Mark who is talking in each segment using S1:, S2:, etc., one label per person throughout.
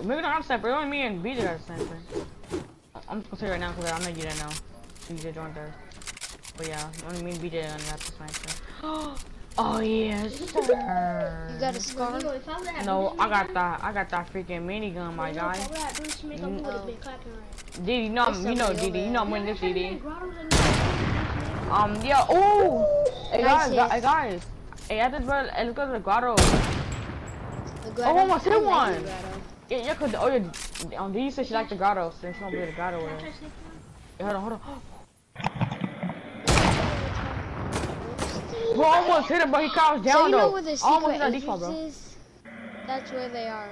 S1: nigga, maybe not sniper. Only me and BJ got a sniper. I'm just gonna say right now because I know you didn't know. BJ joined us. But yeah, only me and BJ only got the sniper. oh yes, sir.
S2: You got a scar?
S1: No, I got that. I got that freaking minigun, my guy. Didi, you know, you know, Didi, you know I'm winning this, Didi. Um, yeah. Oh, Hey guys,
S2: Nice
S1: hey guys. Hey, I just read. Let's go to the grotto.
S2: The grotto?
S1: almost hit
S2: I like
S1: one.
S2: The grotto.
S1: Yeah, yeah, cause oh yeah, um, Didi said she liked the grotto, so she gonna be the grotto with her. Yeah, hold on, hold on. Bro, almost hit him, but he crouched down
S2: So you know
S1: though.
S2: where the
S1: almost
S2: secret
S1: hit that default, bro.
S2: is? That's where they are.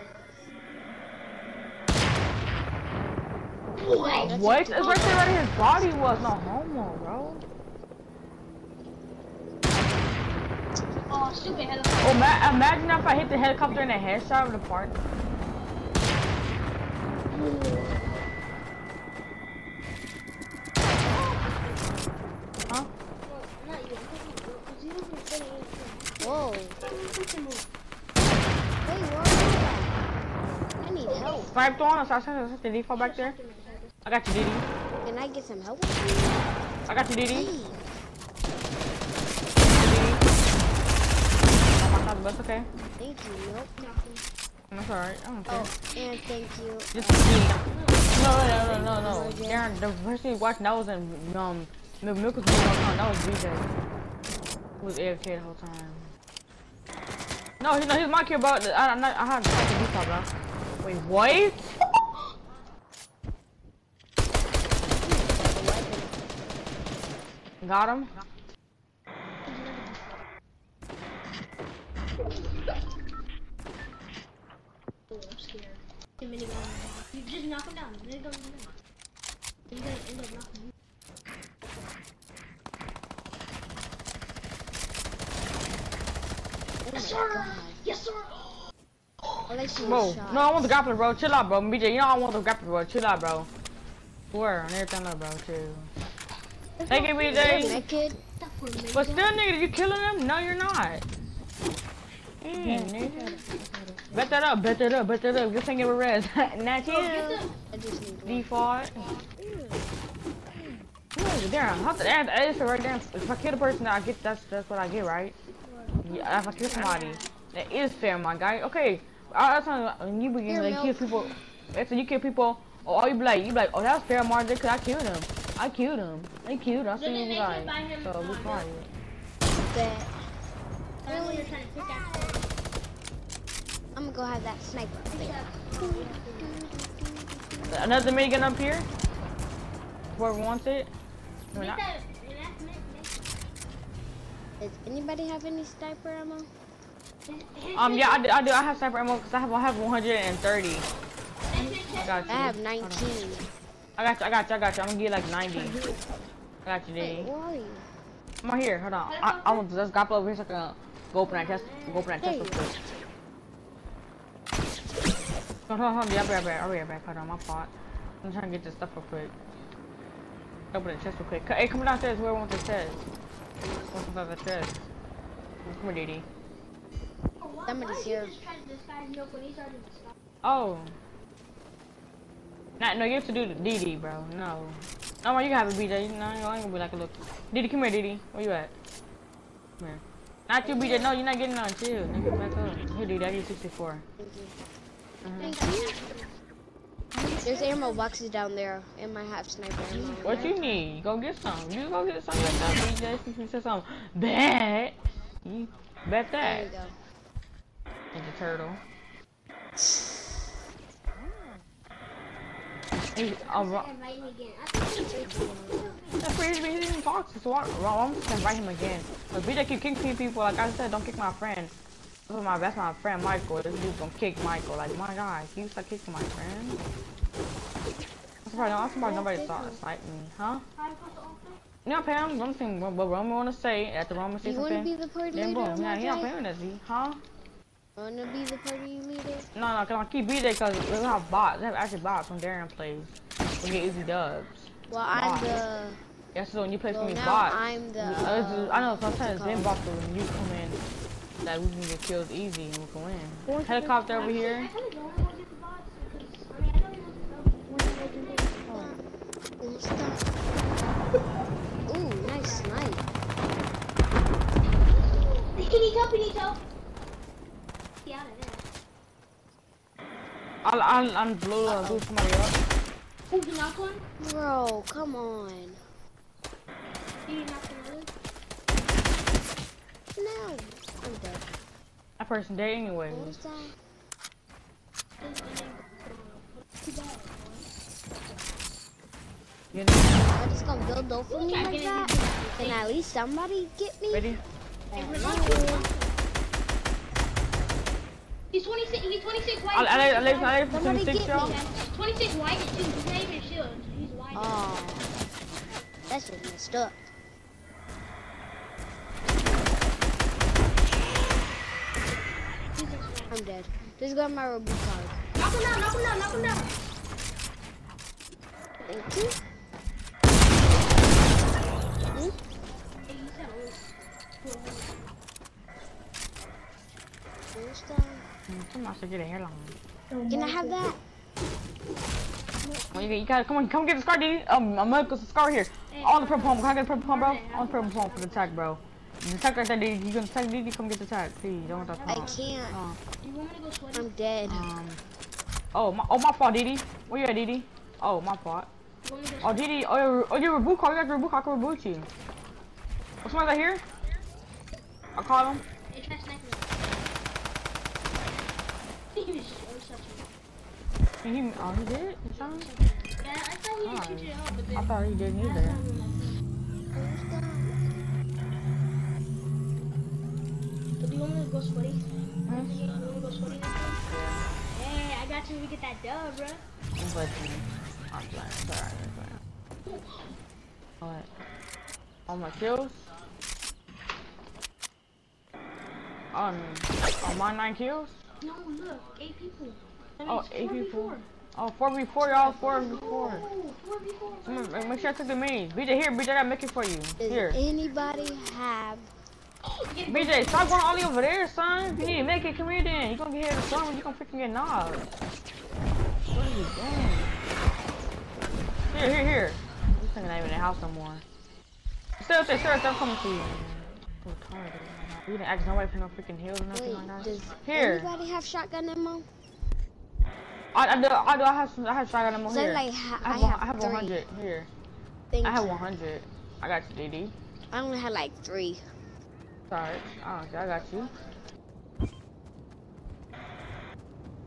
S2: That's
S1: What?
S2: a-
S1: It's right there where his body was. No homo, bro.
S3: Oh, stupid helicopter.
S1: Oh, ma imagine if I hit the helicopter in the headshot of the part. Huh?
S3: Not you. You don't say anything.
S2: Whoa.
S3: You can move.
S2: Hey, where are you? I need help.
S1: Sniped on. I sent the default back there. I got you, Didi.
S2: Can I get some help?
S1: I got you, Didi.
S2: Hey.
S1: Didi. Oh that's okay.
S2: Thank you. Nope.
S1: That's alright. I don't care.
S2: Oh, and thank you.
S1: Just no, no, no, no, no, no. Darren, the person you watching that was in um, Milk was being all the time. That was BJ. Who was AFK the whole time. No, he, no, he's my kid, bro. I, I'm not, I have to default, bro. Wait, what? Got him.
S3: Oh, I'm scared. The minigun. You just knock him down. Minigun, minigun. He's gonna end up knocking you.
S2: Oh
S3: Yes,
S2: my
S3: sir.
S2: God.
S3: Yes, sir.
S2: I like seeing
S1: Bro, no, I want the grappler, bro. Chill out, bro. BJ, you know I want the grappler, bro. Chill out, bro. Swear on everything, up, bro. Chill. Thank you,
S2: Is there a
S1: BJ.
S2: med kid?
S3: That poor man.
S1: But still, nigga, you killing them? No, you're not. Mm, nigga. Bet that up, bet that up, bet that up. This ain't give a res. not you.
S3: Get
S2: I just need one.
S1: Default. Damn, how to add this right there. If I kill a person, I get that's that's what I get, right? Yeah, if I kill somebody, that is fair, my guy. Okay, that's not, when you begin
S2: Here,
S1: like kill people. That's when you kill people. Oh, you be like, you be like, oh, that's fair, Martin, cause I killed him. I killed him. I killed him. I
S3: Then
S1: seen
S3: they
S1: you
S3: can
S1: guys.
S3: buy him,
S1: So
S3: uh,
S1: be
S3: the-
S1: quiet.
S2: That
S3: I know you're trying to pick at
S2: I'm gonna go have that sniper.
S1: Another minigun up here. Whoever wants it. I mean,
S3: Make
S1: I-
S3: that, make that, make
S2: Does anybody have any sniper ammo?
S1: Um, yeah, I do. I, do. I have sniper ammo because I have I have 130. I got you.
S2: I have 19.
S1: I got you. I got you. I got you. I'm gonna get like 90. I got you,
S2: Hey,
S1: Diddy.
S2: where are you?
S1: Come on here. Hold on. I, I want to just grapple over here so I can go open that chest. Go open that chest real quick. Hold on, hold on. Yeah, I'll be right back. I'll be right back. Hold on, my fault. I'm trying to get this stuff real quick. Open the chest real quick. Hey, come downstairs. Where wants the chest? What's inside the chest? Come here, Didi.
S2: Somebody's here.
S3: Just tried to disguise milk when he's already disguised.
S1: Oh. Nah, no, you have to do the DD, bro. No. No, man, you can have a BJ. No, I ain't gonna be like a look. Diddy, come here, Diddy. Where you at? Come here. Not you, BJ. No, you're not getting on. Chill. Nigga, back up. Here, Diddy. I get 64.
S2: Thank you.
S1: Uh-huh.
S2: Thank you. There's ammo boxes down there, in my half sniper ammo.
S1: What you need? Go get some. You go get some like that, BJ. Since you said something bad. You bet
S2: There
S1: that.
S2: you go.
S1: Ninja Turtle. He's, um, Ro-
S3: Invite me again. I think he's
S1: That's where he's been he didn't talk to, so I, well, I'm just gonna invite him again. But BJ keep kicking people, like I said, don't kick my friend. That's my, that's my friend Michael. This dude's gonna kick Michael. Like, my God, you start kicking my friend. I'm surprised, I'm surprised nobody saw snipe me, huh?
S3: How you supposed to open?
S1: You know, Pam, one thing, what what Roman wanna say, at the Roman say
S2: You wanna be the party
S1: then boom, yeah, he not playing with us, he, huh?
S2: Wanna be the party you leader?
S1: No, no, cause I keep be there cause we have bots. They have actually bots when Darren plays. We get easy dubs.
S2: Well,
S1: bots.
S2: I'm the.
S1: Yeah, so when you play
S2: well,
S1: for me, bots.
S2: I'm the.
S1: Uh, I know sometimes it's bots, but when you come in, like we can get kills easy and we can win. Helicopter over here.
S3: Ooh, nice snipe. Can you help? Can you help?
S1: I'll, I'll, I'm blue, uh, blue somebody up.
S3: Who you knock one?
S2: Bro, come on.
S3: Did you knock another?
S2: No. I'm dead.
S1: That person dead anyway.
S2: What was that?
S3: And- and then- Too bad.
S1: You know,
S2: I just gonna build over me
S3: Can't
S2: like that? Can at least somebody get me?
S1: ready?
S3: And we're not doing one. He's 26, he's 26 white.
S1: I, I, I, I, I, I,
S2: Somebody
S1: 26
S2: get
S1: y'all.
S2: me.
S3: Yeah, 26 white and two. He's not even shield. He's white.
S2: Oh. That's just messed up.
S3: He's just white.
S2: I'm dead. Just got my reboot card.
S3: Knock him down, knock him down, knock him down.
S2: Thank you.
S3: Hey, he said, oh.
S2: Where's that?
S1: Come on, so get a hairline.
S2: Can I have that?
S1: Well, you, you gotta come on, come get the scar, Didi. Um, I'm gonna get the scar here. On the purple pump, can I get the purple pump, bro? On the purple pump for the tag, bro. The tag right there, Didi. You gonna tag Didi? Come get the tag, please. Don't want that
S2: I
S1: pump.
S2: can't.
S1: Uh,
S3: You want me to go sweaty?
S2: I'm dead.
S1: um. Oh my, oh my fault, Didi. Where you at, Didi? Oh my fault.
S3: You want me to go
S1: Oh, Didi. Oh, your, oh, your reboot call. You got the reboot call. I can reboot you. Oh, somebody right here? I call him.
S3: Hey, try sniping him. He was so such a-
S1: He, he, oh, he did? Shot?
S3: Yeah, I thought he was shooting it up, but then.
S1: I thought he didn't either.
S3: not real life.
S2: Where's that?
S3: So do you want me to go sweaty?
S1: Huh?
S3: You want me to go sweaty? Hey, I got you. We get that dub, bro.
S1: I'm glitching. I'm playing. It's alright. I'm playing. What? All my kills? No. oh, my nine kills?
S3: No, look, eight people. That
S1: Oh,
S3: means
S1: eight
S3: four
S1: people.
S3: v
S1: Oh, 4v4, y'all. 4v4.
S3: four. Oh, four v four.
S1: Make make sure I took the minis. BJ, here. BJ, I gotta make it for you.
S2: Does
S1: Here.
S2: anybody have?
S1: BJ, stop going all the way over there, son. If you need to make it, come here then. You gonna get here in the summer, you gonna freaking get knocked. What are you doing? Here, here, here. This thing not even in the house no more. Stay up there, stay up there, I'm coming to you. So You didn't ask nobody for no freaking heals or nothing
S2: Wait,
S1: like that.
S2: does
S1: Here.
S2: anybody have shotgun ammo?
S1: I, I do, I do, I have some, I have shotgun ammo
S2: I
S1: here.
S2: like ha-
S1: I
S2: I
S1: have, one-
S2: have,
S1: I have 100 here.
S2: Thank
S1: I have
S2: you.
S1: 100. I got you, DD.
S2: I only had like three.
S1: Sorry. Oh, okay, I got you.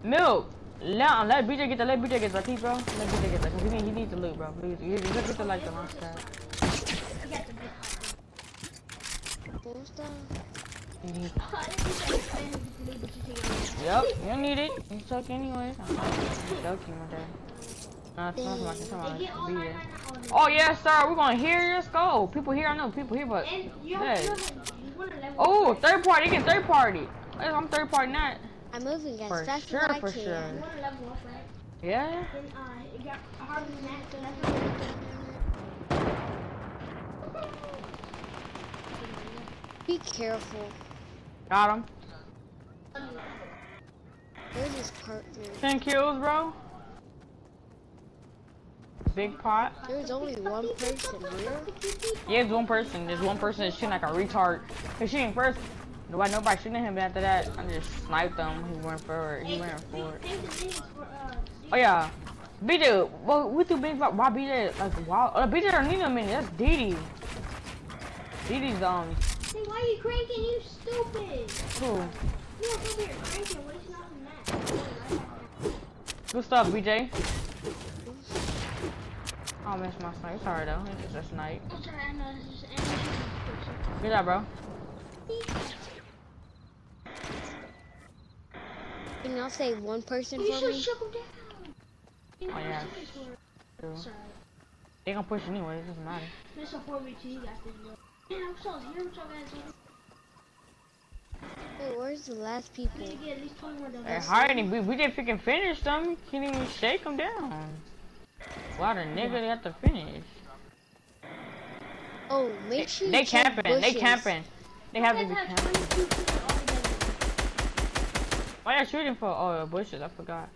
S1: Milk! Let, um, let BJ get the, let BJ get the key, bro. Let BJ get the, cause he, need, he needs the loot, bro. Please, he, he, get the, like, the launch pad.
S3: I got the big
S2: Where's that?
S1: He need-
S3: I didn't think I was playing with the lead, but you take it.
S1: Yep, you don't need it. You suck anyways. I'm joking with that. Nah, it's not like it's
S3: They
S1: not
S3: get
S1: be here.
S3: nine, nine,
S1: Oh
S3: all
S1: yes, sir. We're going here. Let's go. People here. I know people here, but
S3: And you have,
S1: Hey.
S3: you have, you want to level
S1: oh, third party. You Get third party. I'm third party. Not
S2: I'm moving as
S1: For
S2: fast
S1: sure,
S2: as I
S1: for
S2: can.
S1: sure.
S3: You to level up, right?
S1: yeah.
S3: Then, uh, you got harder than that, so that's what
S2: Be careful.
S1: Got him.
S2: Where's this partner?
S1: Ten kills, bro. Big pot.
S2: There's only one person here.
S1: Yeah, it's one person. There's one person that's shooting like a retard. Cause shooting first. Nobody, nobody shooting him? But after that, I just sniped him. He went for it. He went for it.
S3: Save the things for, uh,
S1: Oh yeah. BJ, well, we too big why BJ like wow. Uh, BJ don't need no minute. That's Didi. Didi's um
S3: Hey, why are you cranking? You stupid.
S1: cool.
S3: You don't over here cranking. What is not from that?
S1: Good stuff, BJ. I'll miss my snipe. Sorry though. It's just a snipe.
S3: I'm sorry, I know this is animation.
S1: Good job, bro.
S2: Can y'all save one person
S3: You
S2: for
S3: should
S2: me?
S3: shook him down. You know,
S1: Oh, yeah.
S3: this is for-
S1: True.
S3: Sorry.
S1: They gonna push anyway. It doesn't matter.
S3: This is a 4v2. You got this, bro. Man, I'm so here. I'm so bad.
S2: Wait, where's the last people?
S3: need to get at least 20 more
S1: Hey,
S3: dubs.
S1: hiding. We, we didn't freaking finish them. Can't even shake them down. Wow, the nigga they have to finish.
S2: Oh, make sure you
S1: They
S2: check
S1: camping. They camping. They have to
S3: You
S1: be
S3: have
S1: camping.
S3: 22 kills altogether.
S1: Why y'all shooting for? Oh, bushes. I forgot.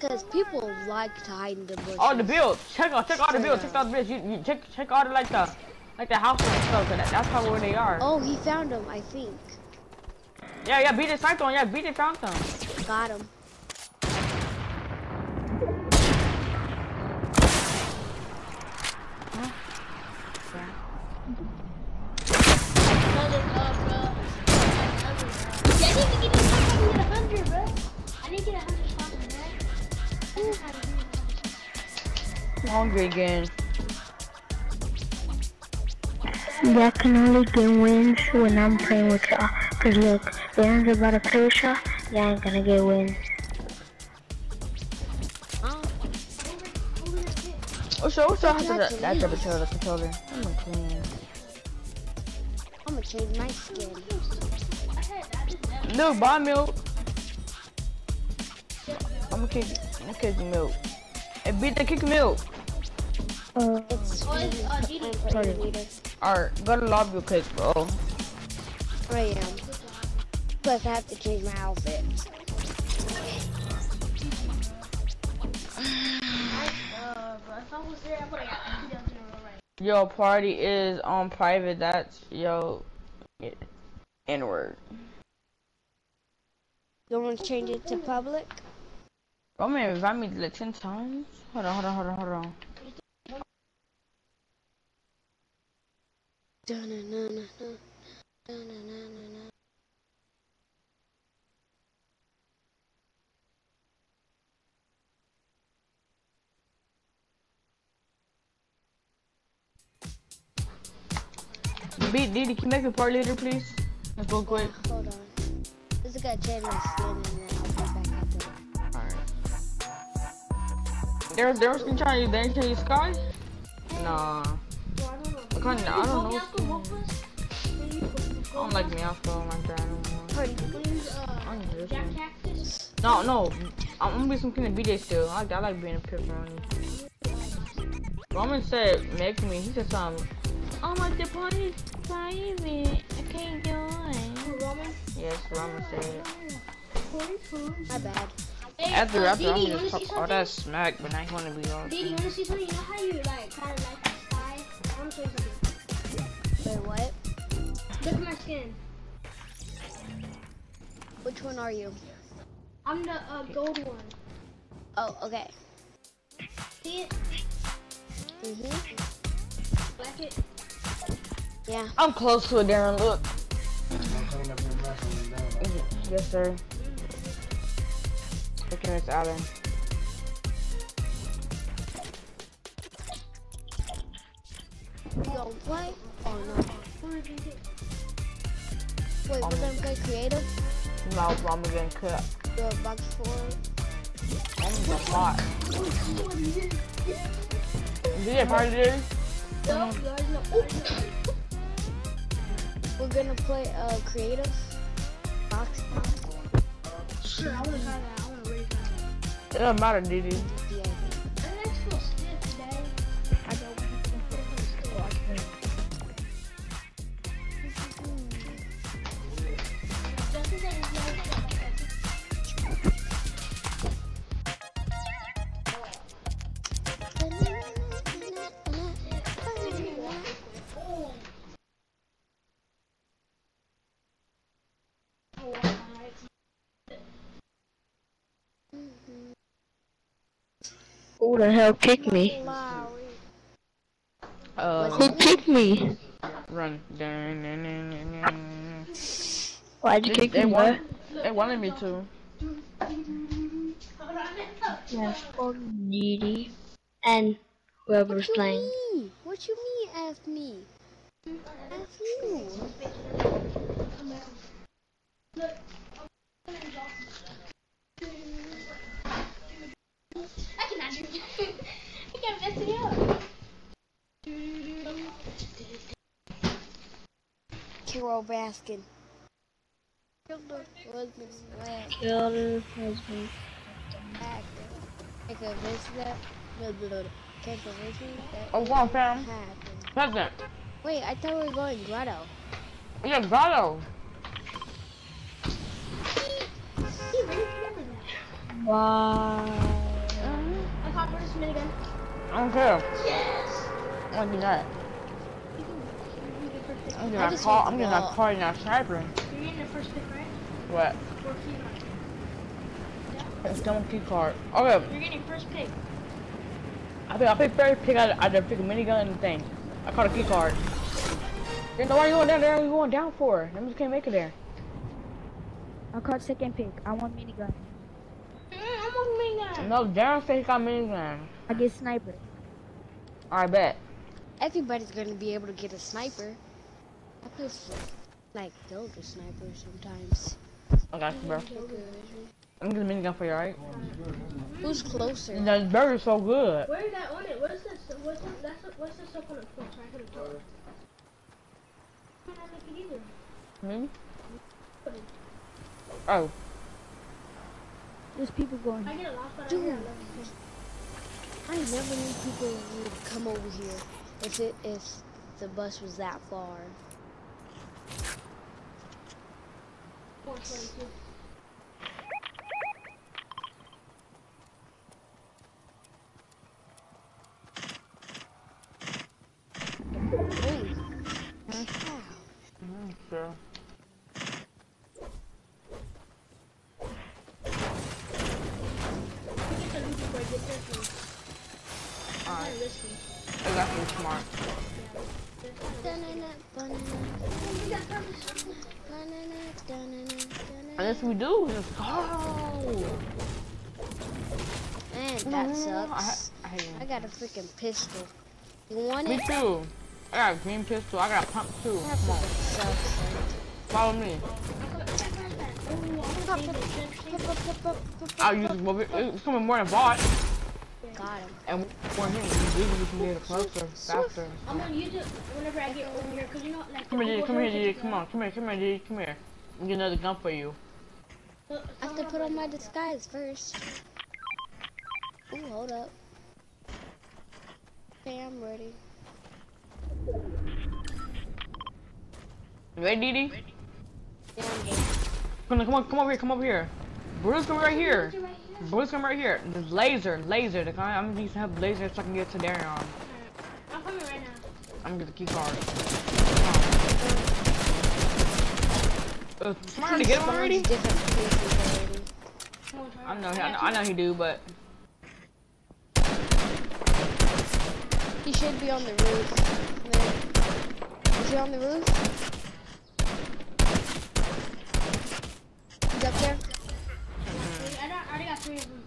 S2: Cause people like to hide in the bushes.
S1: Oh, the build. Check out. Check all the builds. Check out the builds. You, you check check all the like the like the house was broken. that, that's probably where they are.
S2: Oh, he found them, I think.
S1: Yeah, yeah, BJ sniped on, yeah, beat it. found them.
S2: Got him.
S1: I'm hungry again.
S4: Y'all can only get wins when I'm playing with y'all. Cause look, the ends about to play with y'all, y'all ain't gonna get wins.
S2: Oh,
S1: so, so, I have
S2: That's
S1: to, that's the controller, controller. I'm gonna clean.
S2: I'm gonna change my skin.
S1: Milk, buy milk. I'm gonna kick, I'm gonna kick milk. Hey, beat the kick milk.
S4: Uh,
S2: It's
S3: Oh, it's, uh, Didi.
S2: I'm putting leader.
S1: Alright, go to lobby real quick, bro.
S2: I am. Plus, I have to change my outfit.
S3: Bro, if I was there, I would have got 2,000 in a row right
S1: Yo, party is on private. That's yo, N word.
S2: You want to change it to public?
S1: Oh man, invite me like ten times. Hold on, hold on, hold on, hold on. Beat Didi, can you make me party leader, please? Let's go quick.
S2: Hold on. This is gonna change my skin and then I'll be back after that.
S1: Alright. There, there was gonna try to, they tell you Sky? Nah.
S3: Well, I don't.
S1: I kinda, I don't know.
S3: Meowscles, what was- when you put-
S1: I don't like Meowscles like that anymore.
S2: Party.
S3: when you,
S1: I don't know this
S3: Jack
S1: No, no. I'm gonna be some kind of BJ still. I like, I like being a pepperoni. Roman said, make me. He said something. Oh, my the party's private. I can't join.
S3: Oh, Roman.
S1: Yes, Roman said it.
S2: My bad.
S3: Hey,
S1: After,
S3: uh,
S1: after,
S3: Didi,
S1: I'm
S3: you
S1: just
S3: wanna
S1: pop all that smack, but now he wanna be all.
S3: Didi, you wanna see something? You know how you like kind of like the sky? I wanna show you something.
S2: Wait, what?
S3: Look at my skin.
S2: Which one are you?
S3: I'm the uh, gold one.
S2: Oh, okay.
S3: See it?
S2: Mhm.
S3: Like it?
S2: Yeah.
S1: I'm close to it, Darren. Look. Yes, sir. Looking at Allen.
S2: You gonna play? Oh no. Wait, we're gonna play creative?
S1: No, I'm getting cut.
S2: Do a box four?
S1: I'm gonna spot. DJ party there?
S3: No, you already know.
S2: We're gonna play uh creative box.
S3: Sure, I wanna try that. I wanna raise that.
S1: It doesn't matter, Didi.
S2: Yeah.
S4: Who the hell kicked me?
S1: Uh,
S4: Who kicked me?
S1: run.
S4: Why'd you
S1: They,
S4: kick
S1: they,
S4: me,
S1: want, they wanted me to.
S4: Yeah, fuck Didi. And whoever's
S2: What
S4: playing.
S2: mean? What you mean, F me? F you.
S3: I cannot do it. I can't mess it up.
S2: Carole Baskin. Kill the husband. Last
S4: Kill the husband.
S2: actor. I convinced that. Blah, blah, blah. Can convince me that
S1: Oh, wow, fam.
S2: happened.
S1: Present.
S2: Wait, I thought we were going grotto.
S1: Yeah, Grotto.
S3: He really remembered that.
S4: Wow.
S3: I caught first minigun.
S1: I don't care.
S3: Yes.
S1: I'm gonna do that.
S3: You can, you can get first pick.
S1: I'm getting
S2: I
S1: that call. I'm
S2: the
S1: getting that
S2: ball.
S1: party now sniper.
S3: You're getting the first pick, right?
S1: What?
S3: Or key card.
S1: It's still key card. Okay.
S3: You're getting first pick.
S1: I think I pick first pick I, I just pick a minigun and the thing. I caught a key card. Then why are you going down there? What are you going down for? I just can't make it there.
S4: I caught second pick. I want minigun.
S3: Mm, I want on minigun.
S1: No, Darren said he got minigun.
S4: I get sniper.
S1: I bet.
S2: Everybody's gonna be able to get a sniper. I play for, like build a sniper sometimes.
S1: Okay, bro. I'm gonna minigun for you, alright?
S2: Who's closer?
S1: That burger's so good.
S3: Where is that on it? What is this? What's this? That's what's this up on the floor? So I couldn't tell. I don't make it either.
S1: Me? Hmm? Oh,
S4: There's people going.
S3: I get a lost, but I get lost.
S2: I never knew people would come over here if it if the bus was that far.
S1: Alright, that's actually smart. Unless we do, just go.
S2: Man, that
S1: no, I,
S2: sucks.
S1: I
S2: I got a freaking pistol. You want
S1: Me
S2: it?
S1: too. I got a green pistol. I got a pump too.
S2: That
S1: Come on,
S2: sucks.
S1: follow me. I'll use it. It- It's coming more than bot.
S2: Got him.
S1: And more him. We we can get it closer, faster.
S3: I'm gonna use it whenever I get over here, cause you know, like.
S1: Come here,
S3: the
S1: Didi. Come here,
S3: Google
S1: Didi. Come on. Come here. Come here, Didi. Come here. I'm get another gun for you.
S2: I have to put on my disguise first. Ooh, hold up. Okay, I'm ready.
S1: You ready, Didi?
S2: Yeah, I'm ready.
S1: Come on, come on, come over here. Come over here. Bruce, come right here.
S3: Here.
S1: Come right here. The laser, laser. The kind. I'm gonna need to have laser so I can get to Darion.
S3: I'm coming right now.
S1: I'm gonna get the key card. Uh, smart to get him already.
S2: Different places already.
S3: Come on, try
S1: I know, I know. I know he do, but
S2: He should be on the roof. Is he on the roof? He's up there?
S3: I, got, I already got three of them.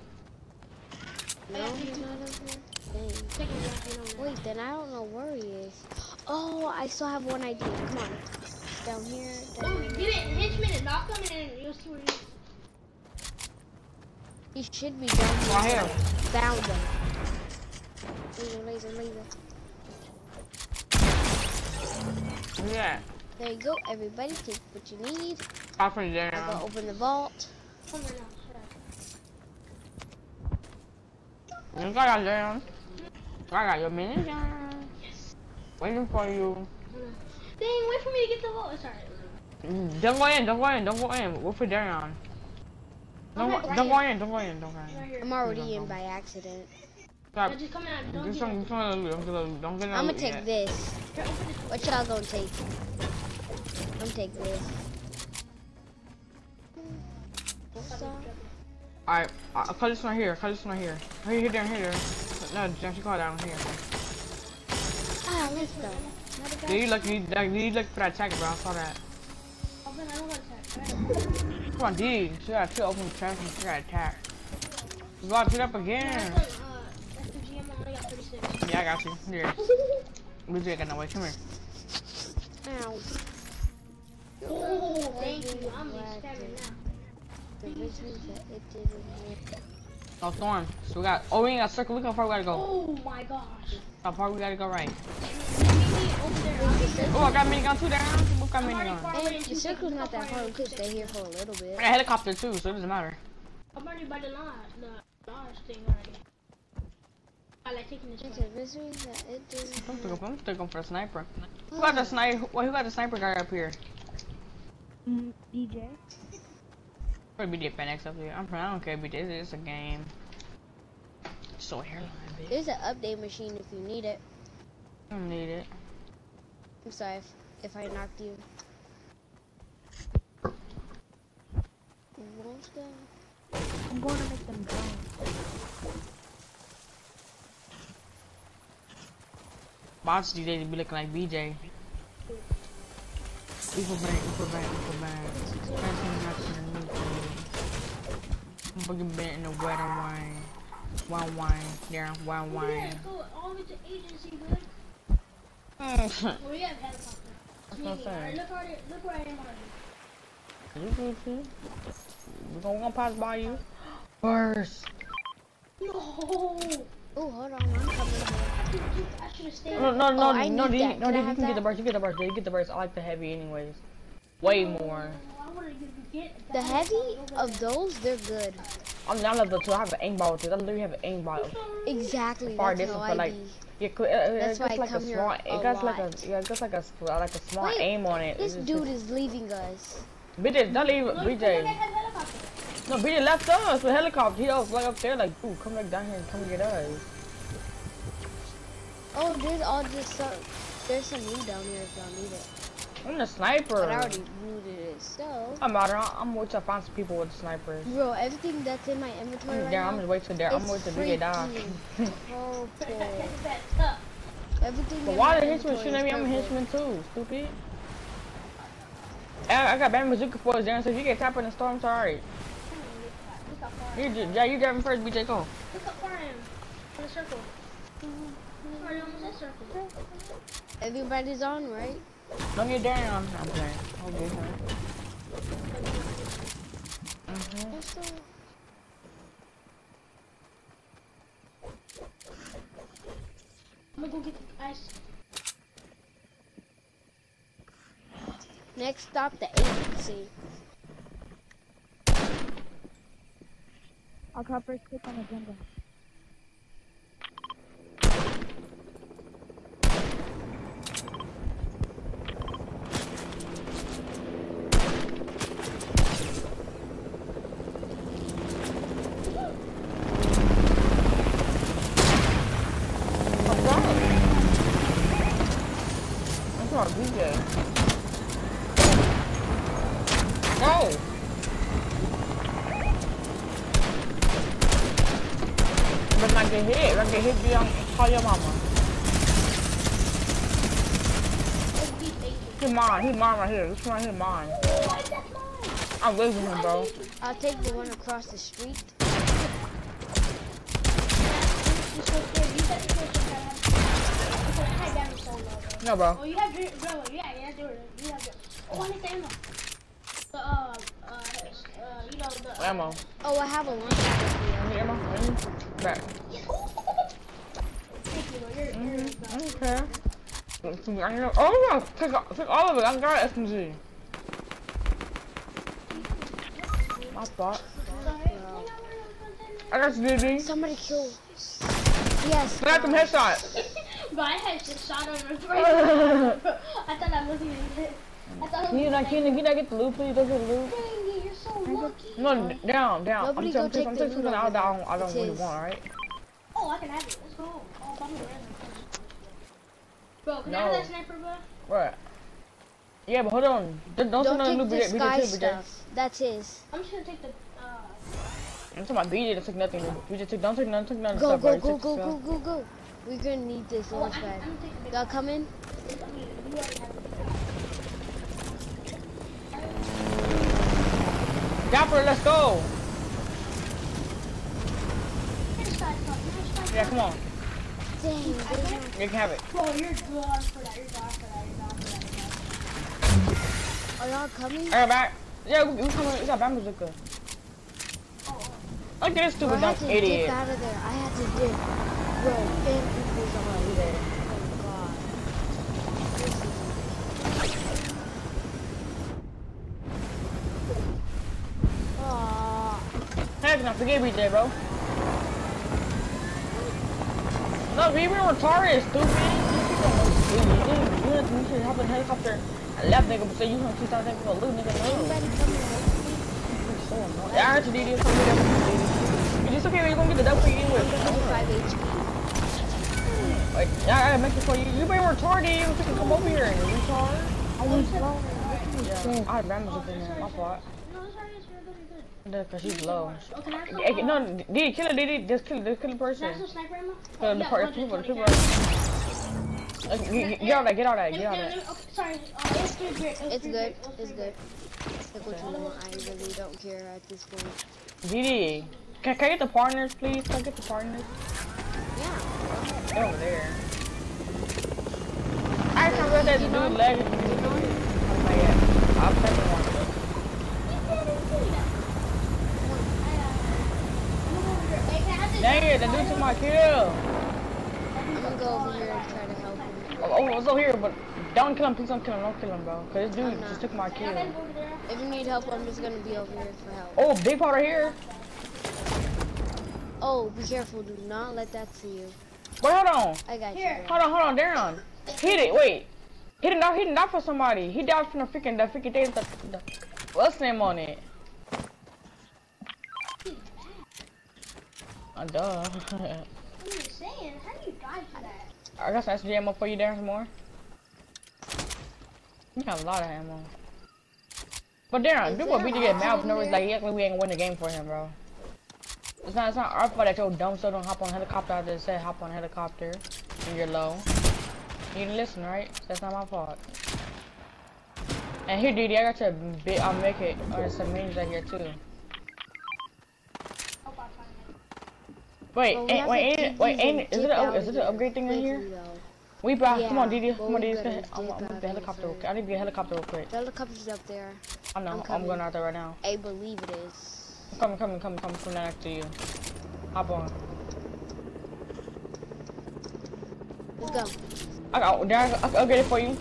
S2: No, he's not up there. Dang.
S3: Second one, you know, man.
S2: Wait, then I don't know where he is. Oh, I still have one idea. Come on. Down here,
S3: Oh,
S2: down
S3: get it, henchman and knock him, and you'll see where he is.
S2: He should be down here.
S1: right here.
S2: Found him. Laser, laser, laser.
S1: Yeah.
S2: There you go. Everybody take what you need.
S1: Off from
S2: I go
S1: Darion.
S2: open the vault.
S3: Come right now. Shut up.
S1: You got Darion. I got your minigun. Waiting for you.
S3: Dang, wait for me to get the vote. It's alright.
S1: Don't go in, don't go in, don't go in. Wait for Darion. Don't,
S3: Okay,
S1: go- don't go in, don't go in, don't go
S3: Right
S1: in.
S3: here.
S2: I'm already in by accident.
S1: Stop.
S3: Yeah, just come out. Don't
S1: Just don't, don't, don't, don't, don't get
S2: I'm gonna take
S1: yet.
S2: this.
S3: Here, open this.
S2: What y'all gonna take? I'm gonna take this.
S1: Alright, I'll cut this one here, cut this one here. Here, here, down here. No, just call down here.
S2: Ah, let's go.
S1: Did you look, you, you look for that tag, bro? I saw that.
S3: Open, don't attack.
S1: Come on, D. She got two open trash and she got attacked. You gotta pick up again.
S3: That's the, uh, that's the GM. I only got 36.
S1: Yeah, I got you. Here. Luigi, I got no way. Come here.
S2: Ow.
S3: Oh, thank you. I'm stabbing now.
S2: The reason that it didn't work.
S1: Oh, Storm. So we got, oh, we ain't got circle. Look how far we gotta go.
S3: Oh my gosh.
S1: How far we gotta go right.
S3: Over there. I'll be there.
S1: Oh, I got minigun too down. We got
S3: I'm already
S1: minigun.
S3: far
S1: I
S3: away in
S2: The circle's not that
S3: I'm
S2: far. We could stay here for a little bit.
S1: got a helicopter too, so it doesn't matter.
S3: I'm already by the lodge. The lodge thing already. I like taking this
S2: It's
S3: one.
S2: a mystery that it didn't
S1: I'm still,
S2: work.
S1: I'm still going for a sniper. Who got the sniper? Well, who got the sniper guy up here?
S4: Mm, DJ.
S1: Probably BJ Fenix up here. I'm, I don't care, BJ. It's just a game. It's So hairline, bitch.
S2: There's an update machine if you need it.
S1: I don't need it.
S2: I'm sorry if, if I knocked you. Won't go.
S4: I'm going to make them drones.
S1: Bots these days be looking like BJ. Equal bang, equal bang, equal bang. Nothing, nothing, nothing. I'm fucking bent in the wet and wine. One wine. Yeah,
S3: Yeah,
S1: wine.
S3: go all the way to agency, good. Well, we have helicopter.
S1: That's what I'm saying.
S3: Look where, look where I am already.
S1: You good too? We gonna, we gonna pass by you. First.
S3: No!
S2: Oh, hold on, I'm coming here.
S3: I should have stayed.
S1: No, no, no,
S2: Oh,
S1: no,
S2: need
S1: you, no,
S2: Can
S1: you can get the burst. You get the burst. You get the burst. I like the heavy, anyways. Way more.
S3: I wanted to get
S2: The heavy of those, they're good.
S1: I'm down level two. I have an aimbot with it. I literally have an aimbot.
S2: Exactly.
S1: Far
S2: That's how
S1: but like, yeah, uh, uh,
S2: That's why
S1: gets
S2: I
S1: like a
S2: come here a
S1: It got like a yeah, it gets like a like a small
S2: Wait,
S1: aim on it.
S2: This dude is leaving us.
S1: BJ, don't leave it, BJ. No, BJ left us with helicopter. He was like up there, like, ooh, come back down here and come get us.
S2: Oh, there's all just some. There's some loot down here if y'all need it.
S1: I'm the sniper.
S2: But I already looted it. So,
S1: I'm out. I'm, I'm waiting to find some people with snipers.
S2: bro, everything that's in my inventory right
S1: Yeah, I'm just wait till there. I'm waiting till BJ die.
S2: freaking purple.
S3: That's tough.
S2: Everything
S1: But why the henchman shooting at me? I'm a henchman too, stupid. I, I got bad bazooka for us there, so if you get tapped in the storm, it's alright.
S3: Look.
S1: You, ju- yeah, you driving first, BJ, go.
S3: Look how far I am. In a circle. Already almost a circle.
S2: Everybody's on, right?
S1: Don't get down. I'm playing. I'll get her. Mm-hmm.
S2: There's still-
S3: I'm gonna go get the ice.
S2: Next stop, the agency.
S4: I'll first click on agenda.
S1: What's wrong? What's wrong, BJ? No! But not get hit. If I get hit, you don't call your mama.
S3: Let's beat eight.
S1: He's mine. He's mine right here. This one right here, mine.
S3: Why that's mine?
S1: I'm losing him, bro.
S2: I'll take the one across the street.
S3: You're so scared. You said you're so scared. Okay, I had damage so low, bro.
S1: No, bro.
S3: Oh, you have your, bro, yeah, yeah, do it. You have your, oh, I need the ammo. The, uh, uh, uh, you know, the, uh,
S1: Ammo.
S2: Oh, I have a launcher for
S1: Need ammo? Mm, Back.
S3: Thank you, bro. You're, you're, bro.
S1: Okay. I know. Oh, no. Take, take all of it. I got SMG. My fault. I got you. DD.
S2: Somebody kill. Yes.
S1: I got
S2: guys.
S1: headshots.
S3: I had just shot on my brain. I thought I wasn't even hit. I thought
S1: Can you not, can you, I get the loot, please? Don't get the loot.
S3: Dang, you're so lucky.
S1: No, down, down.
S2: Nobody
S1: I'm
S2: go
S1: telling
S2: take
S1: I'm
S2: the
S1: telling
S2: loot
S1: something I don't. I don't really want, right?
S3: Oh, I can have it. Let's go. Oh, bummer. Bro, can I
S1: No.
S3: have that sniper, bro?
S1: What? Yeah, but hold on. Don't, don't,
S2: Don't
S1: take no
S2: take
S1: loot,
S2: the
S1: BJ,
S2: sky
S1: BJ, BJ.
S2: stuff. That's his.
S3: I'm just gonna take the, uh,
S1: I'm talking about BJ that took nothing. BJ took, don't take none, take none of the
S2: Go,
S1: stuff,
S2: go,
S1: bro.
S2: go,
S1: Take
S2: go,
S1: the
S2: go,
S1: stuff.
S2: go, go. We're gonna need this
S3: oh,
S2: launch
S3: I'm,
S2: pad.
S3: I'm gonna take the big
S2: Y'all come in?
S3: I mean, you already have it.
S1: Dapper, let's go.
S3: Hit the side stuff. Hit the side
S1: Yeah, come on.
S2: Dang,
S1: You can have it.
S3: Bro, you're gone for that. You're gone for that. You're gone for that. You're gone.
S2: Are y'all coming?
S1: I got back. Yeah, we, we coming. It's our bamboozooka.
S3: Oh, oh.
S1: Look at this
S2: Bro, I
S1: stupid
S2: had
S1: dumb
S2: to dip out of there. I had to dip. Bro, and people's on there. Oh god. Aw.
S1: Heck no, forget BJ, bro. No, we were retarded, stupid. You you- you- you should hop in a helicopter. I left nigga, but say you gonna teach that nigga for loot, nigga. No. I heard you, DD. It's okay, DD. It's okay, you're gonna get the double you with.
S2: 25 HP.
S1: I make it for you. You being retarded. You can come over here and retard. I was slow. Yeah, I had up in there. My fault.
S3: No, it's alright. It's good. You're good.
S1: Yeah, cause she's low.
S3: Oh, can I have?
S1: Hey,
S3: uh,
S1: no, DD, kill it, DD. Just kill, just kill the
S3: Can I
S1: person.
S3: have some sniper ammo?
S1: The,
S3: Oh,
S1: the
S3: yeah,
S1: part, the
S3: 120
S1: people, the people. Get get out of that, get out of that, get out of that.
S3: Okay, sorry. Uh, it was pretty great. It was
S2: It's good.
S3: great. It was
S2: It's good. Take what you want. I really don't care at this point.
S1: DD. Can, can I get the partners, please? Can I get the partners?
S2: Yeah.
S1: They're over there. I can't realize that dude leg. Oh yeah. I'll take one. Dang it, the dude took my kill.
S2: I'm gonna go over here and try to help him.
S1: Oh, oh, it's over here, but don't kill him, please don't kill him, don't kill him, bro. Cause this dude just took my kill.
S2: If you need help, I'm just gonna be over here for help.
S1: Oh, big powder here.
S2: Oh, be careful. Do not let that see you.
S1: Wait, hold on.
S2: I got you.
S3: Here.
S2: bro.
S1: Hold on, hold on, Darren. Hit it, wait. He didn't die, he didn't die for somebody. He died from the freaking, the freaking thing, the, the, what's name on it? Uh, duh.
S3: I'm just saying, how do you that?
S1: I got some SG ammo for you, Darren, some more. You got a lot of ammo. But Darren,
S2: Is
S1: do what
S2: there
S1: we to get mad for no reason. Like, he act we ain't win the game for him, bro. It's not, it's not our fault that your dumb so don't hop on helicopter. I just said hop on helicopter and you're low. You didn't listen, right? That's not my fault. And here, DD, I got your bit. I'll make it. Oh, there's some minions out here too.
S3: Oh, I'll find it.
S1: Wait,
S2: But we
S1: ain't, wait, ain't,
S2: eh,
S1: wait, ain't, is it, a, is it an upgrade thing in here? We brought, come on,
S2: Yeah,
S1: DD,
S2: but
S1: come on,
S2: we
S1: I'm, I'm,
S2: out
S1: the helicopter. real I need to get a helicopter real quick.
S2: The helicopter's up there.
S1: I know,
S2: I'm
S1: I'm, going out there right now.
S2: I believe it is.
S1: I'm coming, coming, coming, coming from next to you. Hop on.
S2: Let's go.
S1: I got, Darren, I'll, I'll get it for you.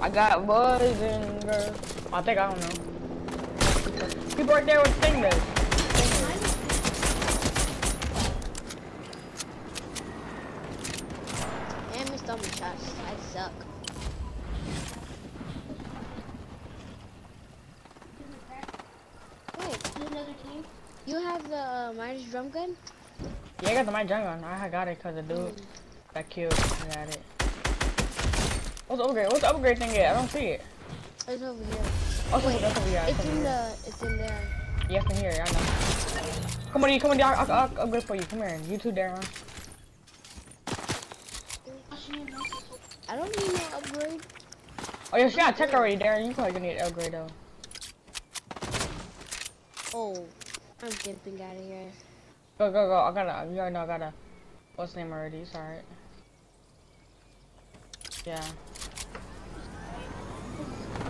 S1: I got boys and girls. I think, I don't know. People right there with the thing there.
S2: And missed shots. I suck. Wait,
S3: another team.
S2: you have the uh, Midas drum gun?
S1: Yeah, I got the my drum gun. I got it because the dude got killed. I got it. What's the upgrade? What's the upgrade thing at? I don't see it.
S2: It's over here.
S1: Oh, it's over- that's over here.
S2: It's in
S1: here.
S2: the. It's in there.
S1: Yeah, I here. I know. Come on, you come on, I'll, I'll, I'll upgrade for you. Come here. You too, Darren.
S2: I don't need no upgrade.
S1: Oh, yeah, she got tech already, Darren. You probably gonna need an upgrade though.
S2: Oh, I'm dipping out of here.
S1: Go, go, go. I gotta, you already know I gotta, what's name already? It's alright. Yeah.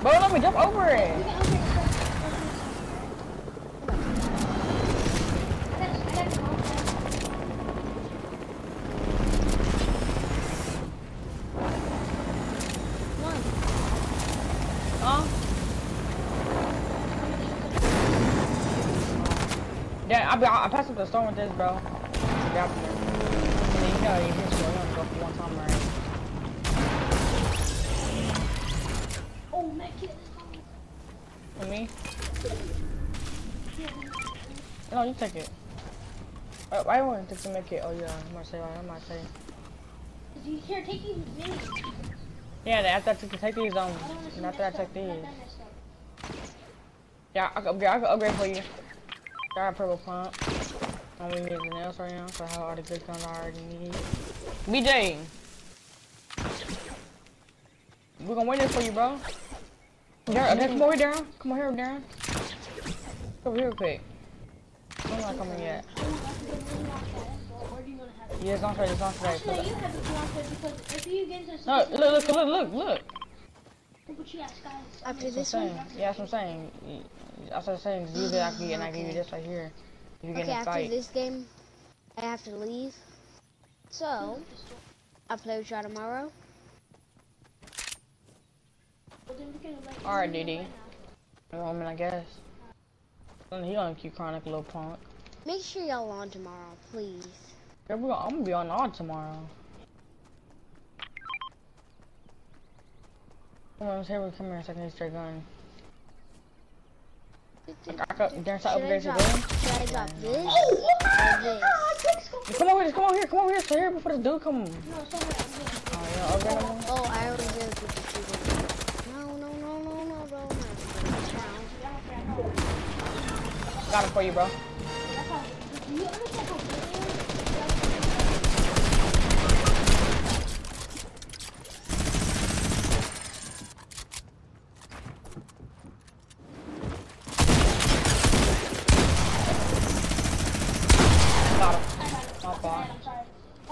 S1: Bro, let me jump over it.
S2: Come on.
S1: Huh? Yeah, I, I, I the storm with this, bro. Yeah. And then you know, you hit you only go for one time, right?
S3: Oh, that kid.
S1: For me? No, you take it. Why, why wouldn't you make it? Oh yeah, I'm gonna say, I'm gonna say.
S3: You here, take these.
S1: Yeah, after I take, take these, um, and after I take
S3: stuff.
S1: these.
S3: Not that messed up.
S1: Yeah, I can upgrade, I can upgrade for you. Got a purple pump. I don't need anything else right now, so I have all the good guns I already need. BJ! We're gonna wait there for you, bro. Darren, okay, come over here, Darren. Come over here, Darren. Come over here quick. I'm not coming yet.
S3: That's a good mini launch pad. So, where do you want to have it?
S1: Yeah, it's on straight, it's on straight.
S3: Actually, you have it launch pad because if you get into
S1: No, look, look, look, look, look.
S3: But you got skies.
S2: After
S1: That's
S2: this
S1: I'm
S2: one.
S1: saying. Yeah, that's what I'm saying. Y- That's what I'm saying. Use it, I can get, and I give you this right here. If you get
S2: Okay,
S1: in a
S2: after
S1: fight.
S2: this game, I have to leave. So, I'll play with y'all tomorrow.
S1: Alright, DD. Well, I mean, I guess. He gonna keep chronic little punk.
S2: Make sure y'all on tomorrow, please.
S1: Yeah, we gonna, I'm gonna be on odd tomorrow. Come on, here we come here, second straight gun. I, I got, there's
S2: Should I
S1: upgrade your
S2: drop,
S1: gun.
S2: should I drop this
S3: Oh,
S2: or this?
S1: Come over here, come over here, come over here, so here before this dude come.
S3: No, it's over there.
S1: Oh, yeah, upgrade him.
S2: Oh, I already did it with the shooter. No, no, no, no, no, bro. No.
S1: Got him for you, bro.
S3: That's how. Do you understand how good they are?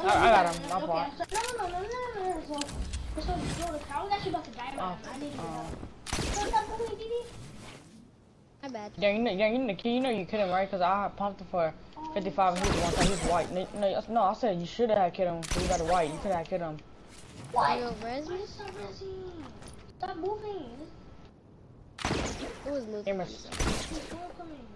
S3: No, no, no, no, no, no, no. So, so, so the car was actually about to die right
S1: Oh,
S3: now. I need to get
S1: oh.
S3: out. So, stop moving, Didi.
S2: My bad.
S1: Yeah, you know, yeah, you know, you know you couldn't, right? Because I pumped him for 55 and he was one time. He was white. No, no, no, I said you should have had killed him. 'cause You got a white. You could have killed him.
S3: What?
S2: Yo, res me?
S3: Stop moving.
S2: It was moving.
S1: Amos.
S3: This is coming.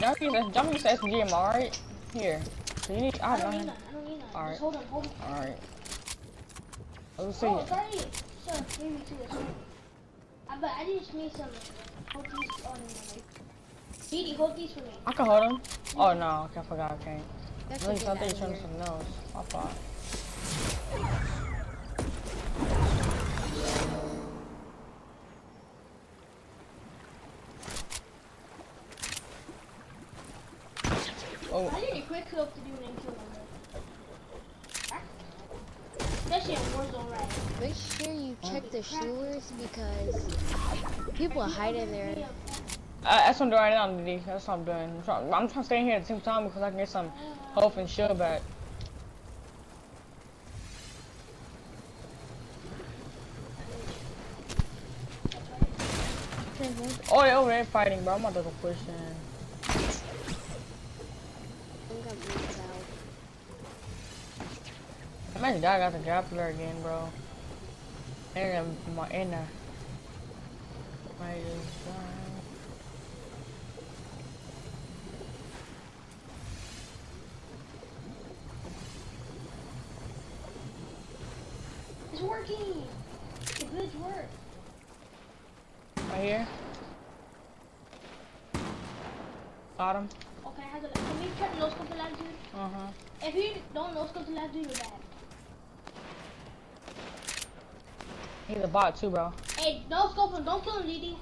S1: Y'all can use, y'all can use SGM, alright? Here. So you need, I
S3: I don't need
S1: don't know.
S3: none. I don't need none.
S1: Alright.
S3: Just hold on, hold on.
S1: Alright. Oh, Let's see.
S3: Oh, sorry. Sir, give me two. Sir. I, but I just need some. Hold these on me. Didi, hold these for me.
S1: I can hold him. Oh no, okay, I forgot I can't.
S2: That's
S1: At least I think
S2: good
S1: you're trying something else. I thought. Oh,
S3: I need a quick clip to do an kill number. Especially in Warzone, right?
S2: Make sure you check the sewers because people hide in there.
S1: I, that's what I'm doing right now. That's what I'm doing. I'm trying, I'm trying to stay here at the same time because I can get some hope and shield back. Oh, they over there fighting, bro. I'm about to go push in.
S2: I.
S1: Imagine guy got the grappler again, bro. My inner. My
S3: It's working. The glitch worked.
S1: Right here. Got him.
S3: Okay, I have to. Can we try to no scope the last dude?
S1: Uh huh.
S3: If you don't no scope the last dude, you're bad.
S1: He's a bot too, bro.
S3: Hey, no scope him. Don't kill him, Didi.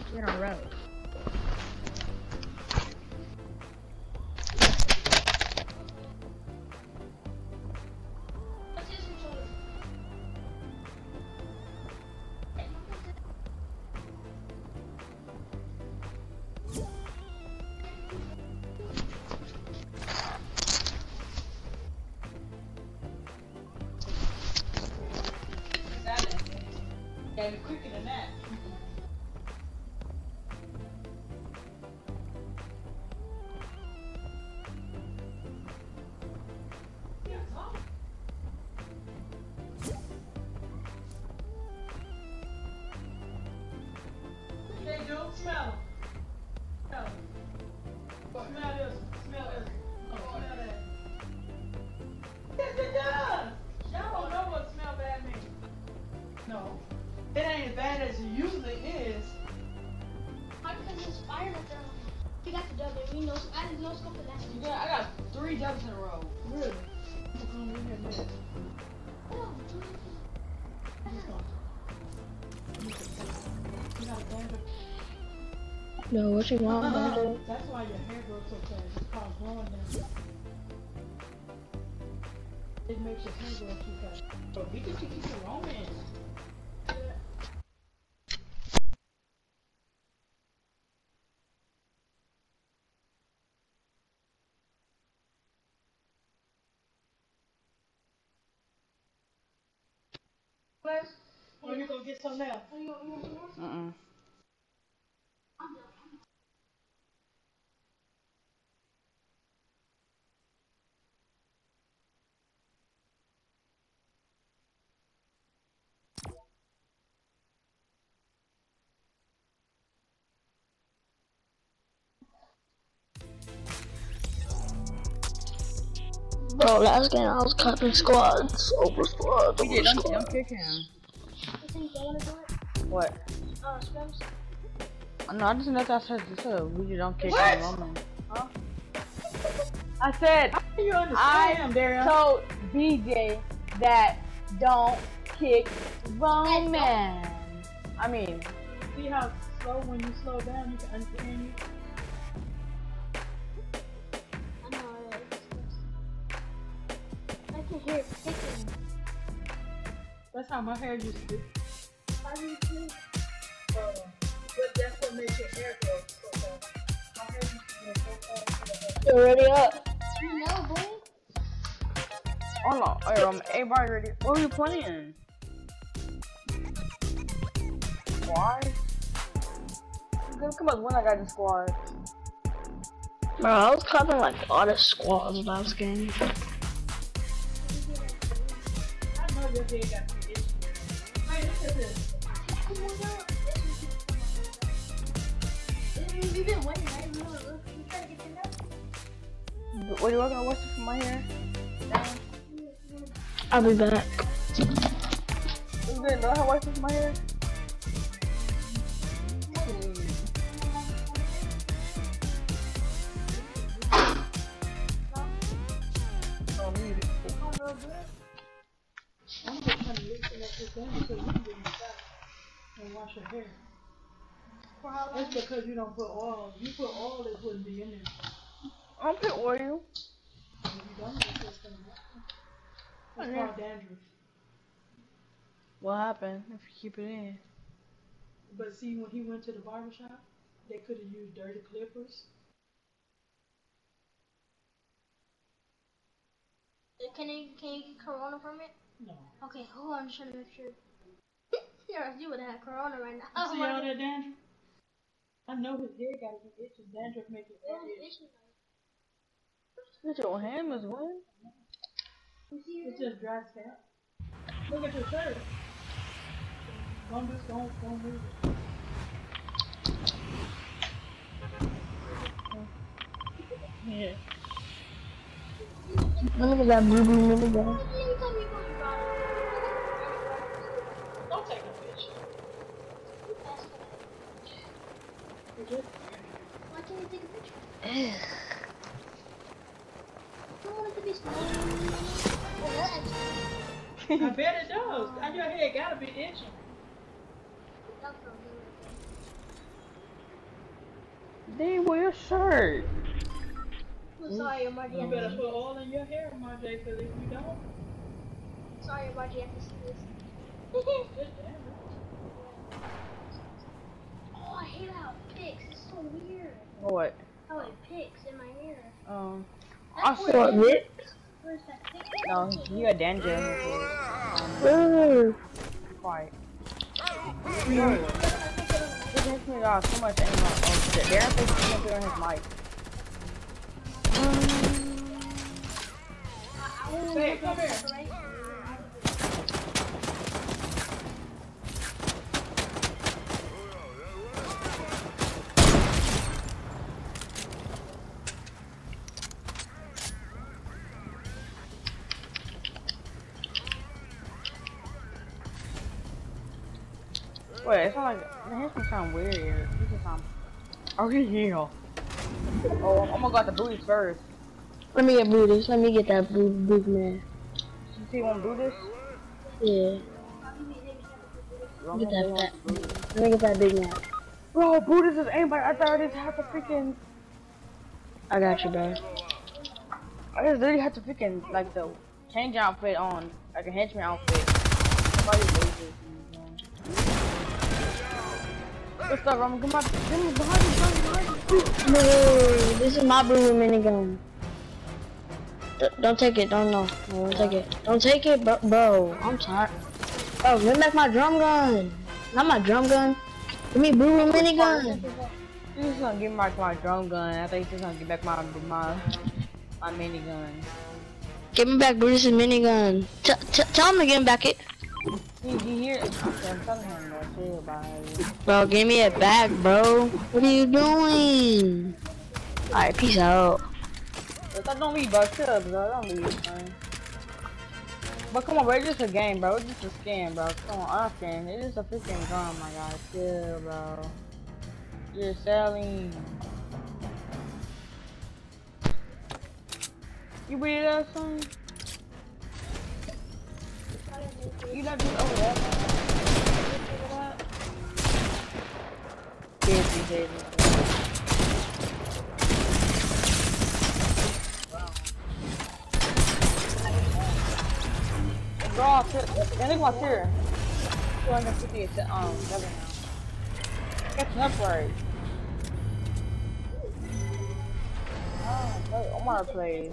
S1: Dubs in a row. No,
S4: what you want,
S1: Uh-uh. That's why your hair grows so fast. It's called growing down. It makes your hair grow too fast. But we can keep it romance. Or you gonna get something else? Uh-uh.
S4: Bro, last game I was cutting squads over squads
S1: BJ,
S4: over
S1: don't,
S4: squads.
S1: don't kick him.
S3: You think they wanna do it?
S1: What?
S3: Uh, scrims?
S1: Oh, no, I just know that I said this. Uh, BJ, don't kick
S3: What?
S1: him. Roman. Huh? I said
S5: You
S1: I
S5: understand,
S1: told BJ that don't kick Roman. I mean,
S5: See how slow when you slow down, you can understand you.
S3: I can picking.
S5: That's how my hair used to be.
S3: Why do you do
S5: Uh, but that's what makes your hair grow so fast. My hair used to grow so fast.
S4: You ready up?
S3: You know, boy.
S1: hold on. Hey, Roman, everybody ready? What are you playing? Why? Come on, when I got in squad.
S4: Bro, I was cutting like all the squads last game.
S5: I know
S3: to.
S1: What are you gonna watch for my hair?
S4: I'll be back.
S1: You didn't know how I my hair? Need it.
S5: I'm just trying to and wash your hair. That's because you don't put oil. You put oil, it wouldn't be in there.
S1: I don't put oil.
S5: If you don't, it's just gonna That's called dandruff.
S1: What happened if you keep it in?
S5: But see, when he went to the barber shop, they could have used dirty clippers.
S3: Can you, can you get corona from it?
S5: No.
S3: Okay, hold on, I'm just to make sure. yeah, you would have corona right now. Oh,
S5: see all that dandruff? I know his hair gotta be itching. Dandruff make it that.
S1: Look at your hand as well.
S5: It's just dry scalp. Look at your shirt. Don't just don't don't move it.
S1: Yeah.
S4: Look at that blue blue mini gun.
S5: Don't take a picture. You just
S3: Why can't you take a picture? I don't want it to be small. Well, that actually-
S5: I bet it does. And your head gotta be itching.
S3: that's not
S1: wear your shirt.
S3: I'm sorry, Margie.
S5: You better put oil in your hair, Marjay, because if you don't,
S3: to, sorry, Margie. I have to see this.
S5: it's.
S3: Oh, I hate how it picks. It's so weird.
S1: What?
S3: How it picks in my hair.
S1: Um,
S3: That's
S1: I
S3: where
S1: saw
S3: it
S4: What, Rick?
S3: Where's that pick?
S1: no, you got danger.
S4: Ooh.
S1: Quiet. This makes me got so much aim on. Oh shit, Darren thinks he's gonna on his mic.
S5: Say, come here.
S1: Wait, it's not like the this one sound weird. This just sound. Oh, he's here. Oh, I'm gonna go at the booties first.
S4: Let me get Brutus. Let me get that blue big man.
S1: You see one booties?
S4: Yeah. Get that fat. Let me get that big man.
S1: Bro, Buddhist is aimbot. I thought I just had to freaking.
S4: I got you, bro.
S1: I just literally had to freaking like the change outfit on, like a henchman outfit. What's up, Roman? Come on, come on, behind you, behind you, behind you.
S4: No, this is my blue minigun. D- don't take it. Don't no. no. Don't take it. Don't take it, bro. Bro, I'm tired. Bro, give me back my drum gun. Not my drum gun. Give me blue minigun.
S1: He's just gonna give me back my drum gun. I think he's just gonna give back my my my minigun.
S4: Give me back Brutus's minigun. T- tell him to give him back it.
S1: He, he here. Okay, I'm telling him that shit.
S4: Bro, give me it back, bro. What are you doing? Alright, peace out.
S1: It's don't leave, bro. Chill, bro. Don't leave, man. But come on, bro. It's just a game, bro. It's just a scam, bro. Come on, understand. It is just a freaking gun, my guy. Chill, bro. You're selling. You read that son? You not just over there, man. Busy, busy. Bro, then look what's here. 250 is um seven now. Catching up right. Oh, wait, Omar plays.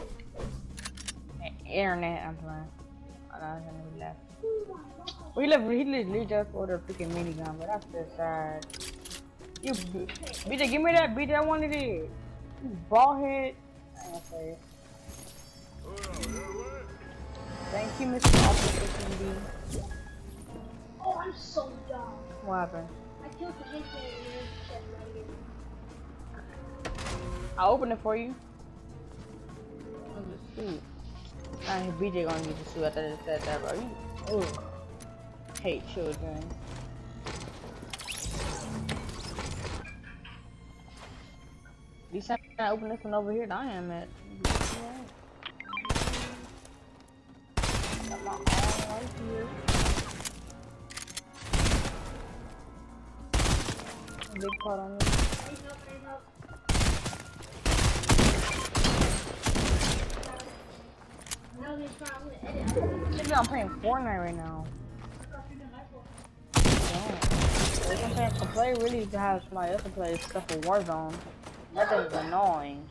S1: Internet, I'm playing. Oh, no, he left. Well, he left. He literally just ordered a freaking minigun, but that's just sad. You, BJ, give me that. BJ, I wanted it. You ball head. I ain't gonna say it. Thank you, Mr. Officer B.
S3: Oh, I'm so dumb.
S1: What happened?
S3: I killed the hitman and a chest right.
S1: I'll open it for you. Where's the suit? I ain't BJ gonna need the suit after they said that, bro. You, ugh. Hate children. At least I open this one over here that I am at.
S3: I need help, I need help. Now this time I'm gonna edit. I'm gonna
S1: Maybe I'm playing Fortnite right now. Yeah. There's something I can play really to somebody else to play except for Warzone. That thing's annoying.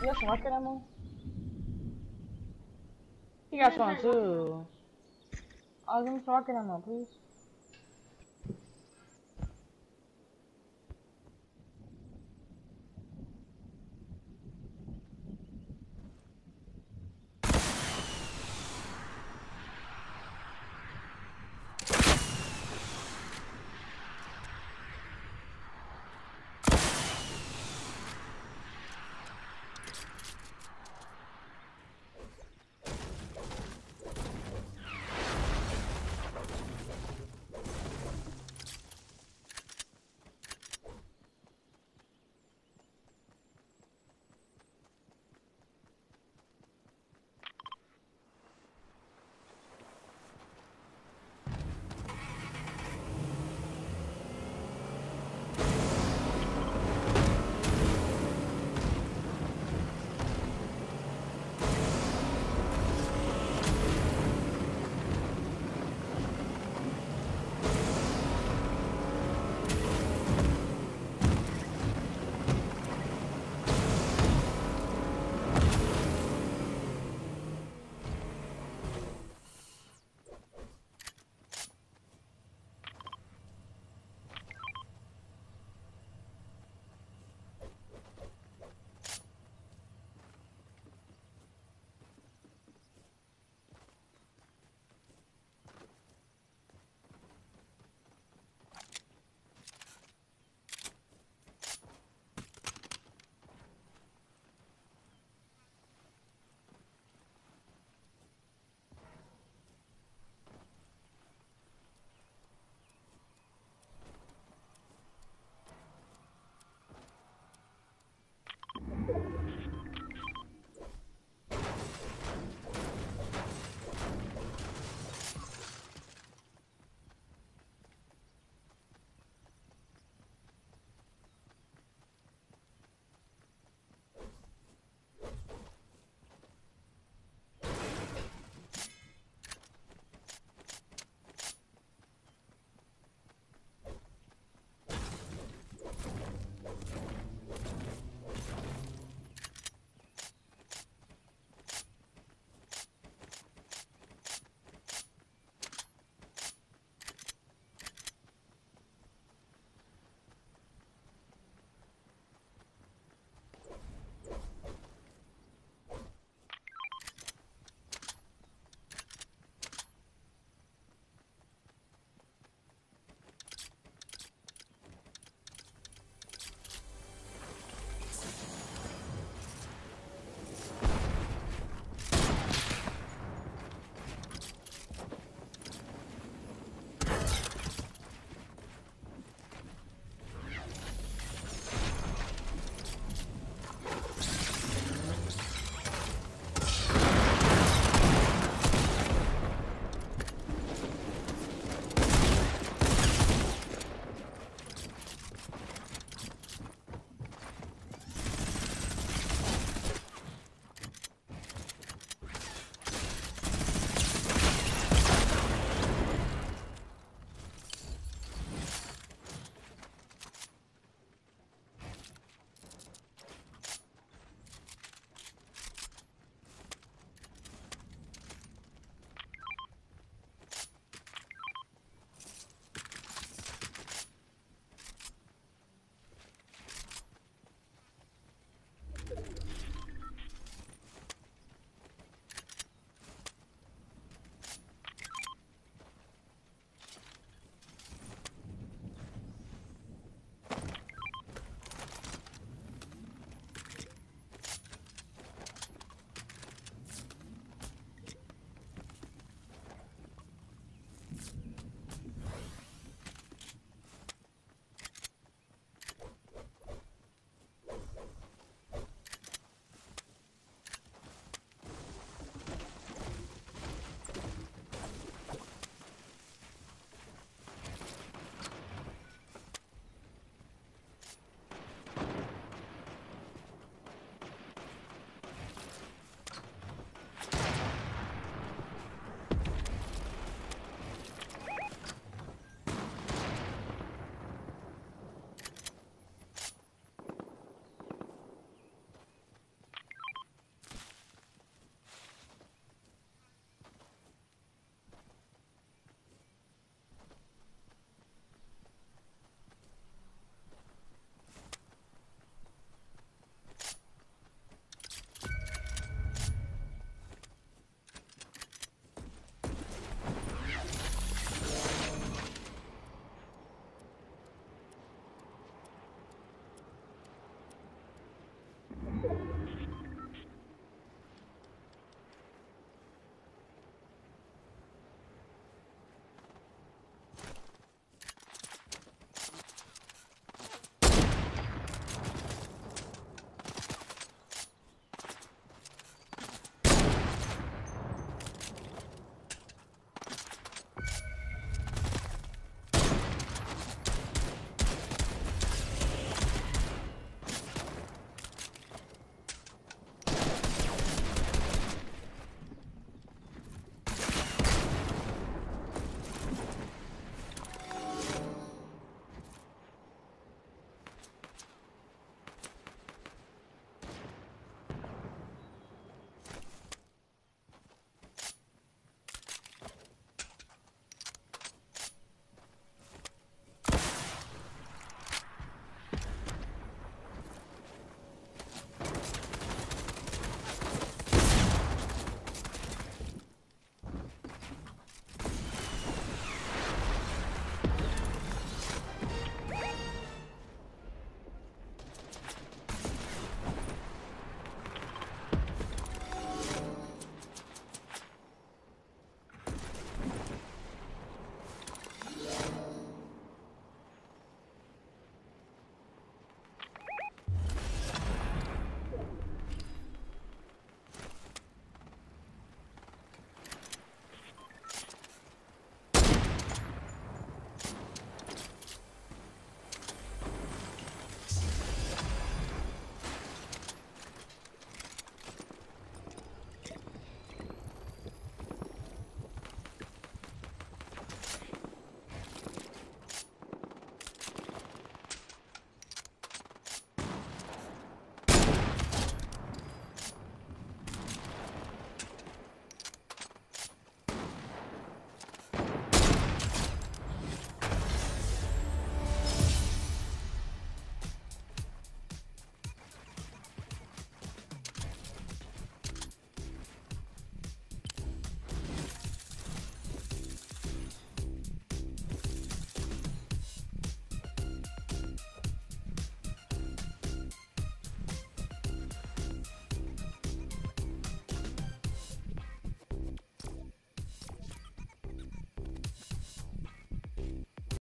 S1: You got some rocket ammo? He got some too. Oh, give me some rocket ammo, please.